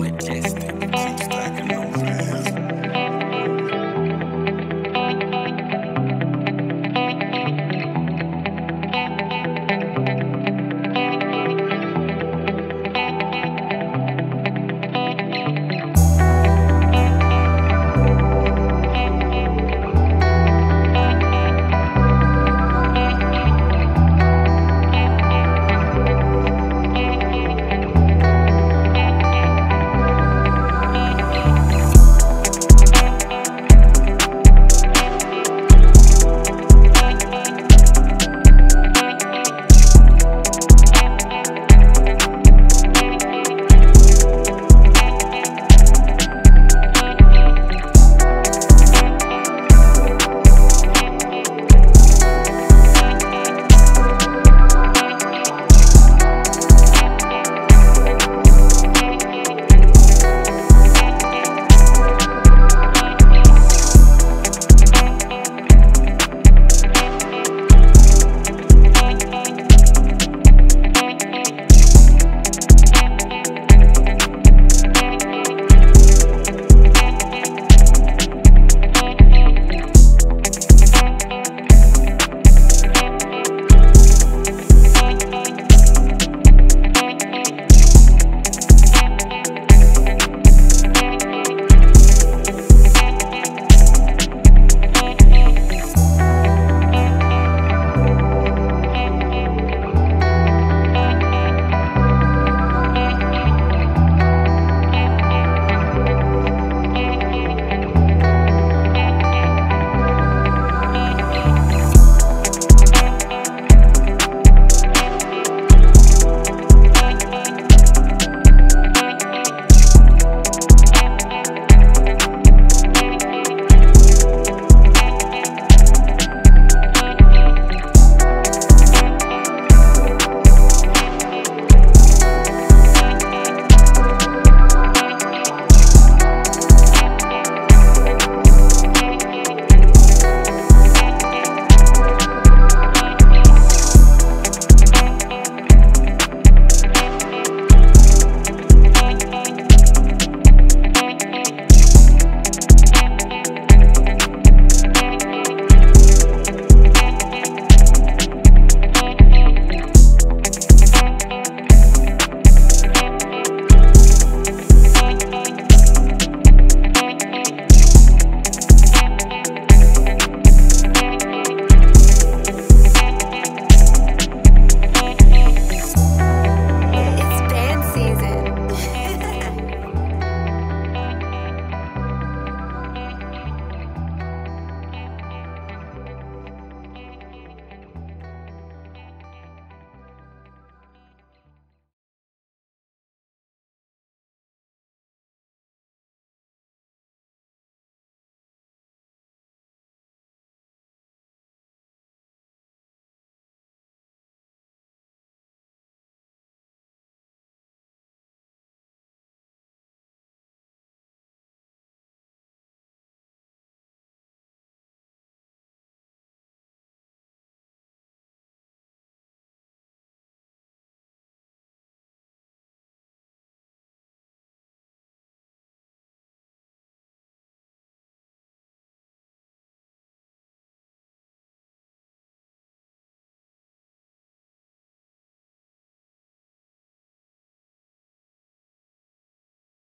Witches.